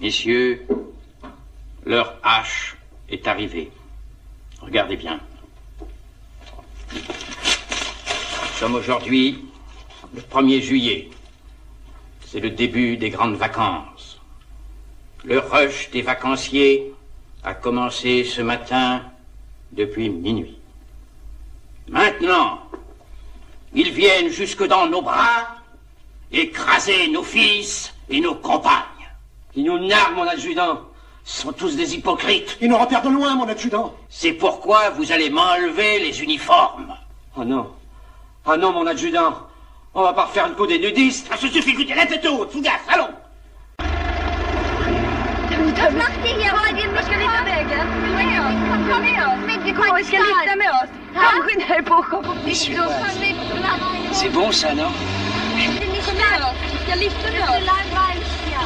Messieurs, leur hache est arrivée. Regardez bien. Nous sommes aujourd'hui le 1er juillet. C'est le début des grandes vacances. Le rush des vacanciers a commencé ce matin depuis minuit. Maintenant, ils viennent jusque dans nos bras écraser nos fils et nos compagnes. Ils nous narguent, mon adjudant. Ce sont tous des hypocrites. Ils nous repèrent de loin, mon adjudant. C'est pourquoi vous allez m'enlever les uniformes. Oh non. Oh non, mon adjudant. On va pas refaire le coup des nudistes. Ça se suffit, écoutez, la tête haute, Fougas, allons. På C'est bon ça, non? Ska lyfta med oss.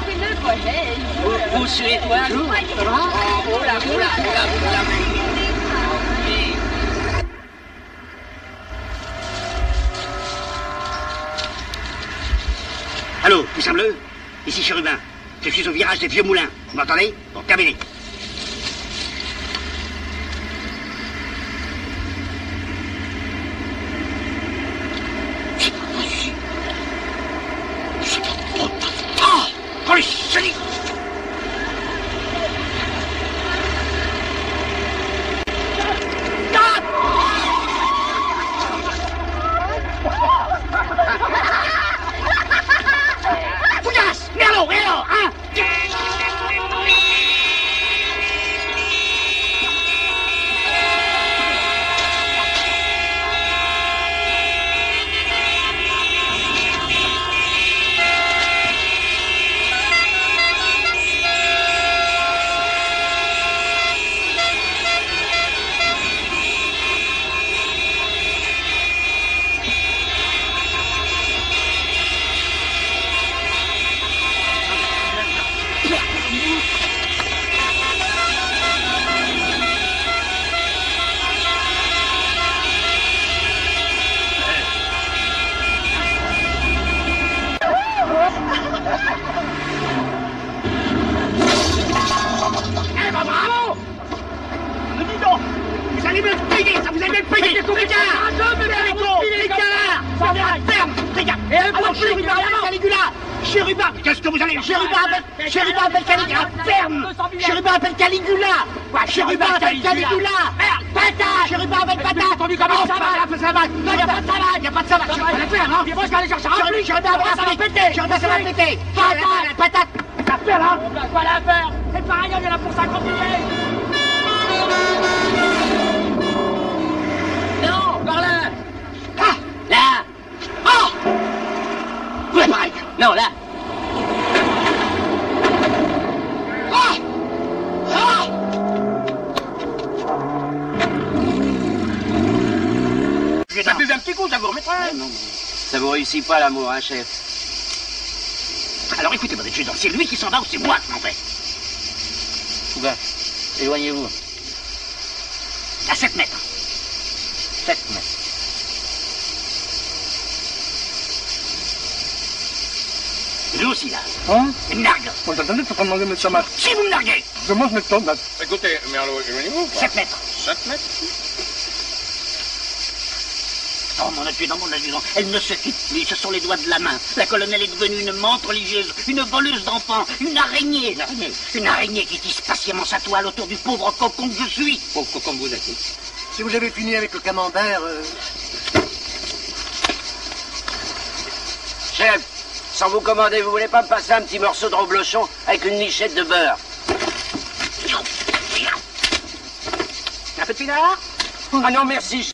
Skynda dig på. Hej. Oh, oh oh oh oh. Allô, Poussin Bleu Ici Chérubin. Je suis au virage des Vieux Moulins. Vous m'entendez? Bon, terminé. C'est pas possible. C'est pas possible. Oh Allez, salut Fougas Merlot, Merlot, hein Eh ben bravo Mais dis donc Payer, ça vous allez gars Les gars Les gars Ferme gars Et alors Caligula Chérubin Qu'est-ce que vous allez Chérubin appelle Chérubin appelle Caligula Ferme Chérubin appelle Caligula Quoi Chérubin appelle Caligula Patate Chérubin appelle patate comment ça va Ça va Non, y'a pas de savate Y'a pas de savate Chérubin va faire, hein Moi je vais aller chercher un Chérubin ça va péter Chérubin ça va péter Patate Patate Ça fait là Quoi la faire C'est pareil, on est là pour s'accroupiller Non, par là Ah Là Oh Ouais, pareil Non, là Ah Ah Ça fait un petit coup, ça vous remettra Ça vous réussit pas l'amour, hein, chef Alors écoutez, mon adjudant, c'est lui qui s'en va ou c'est moi qui m'en vais? Éloignez-vous. À 7 mètres. 7 mètres. Et lui aussi, là. Hein? Il me nargue. Vous attendez, faut pas demander de mettre sa marque. Si vous me narguez Je mange mes tomates. Écoutez, Merlot, éloignez-vous. quoi? 7 mètres. 7 mètres? Oh, mon adjudant, mon adjudant, elle ne se quitte plus, ce sont les doigts de la main. La colonelle est devenue une menthe religieuse, une voleuse d'enfants, une araignée. Une araignée Une araignée qui tisse patiemment sa toile autour du pauvre cocon que je suis. Pauvre comme vous êtes. Si vous avez fini avec le camembert, euh, Chef, sans vous commander, vous voulez pas me passer un petit morceau de reblochon avec une lichette de beurre Un peu de pinard? Ah non, merci.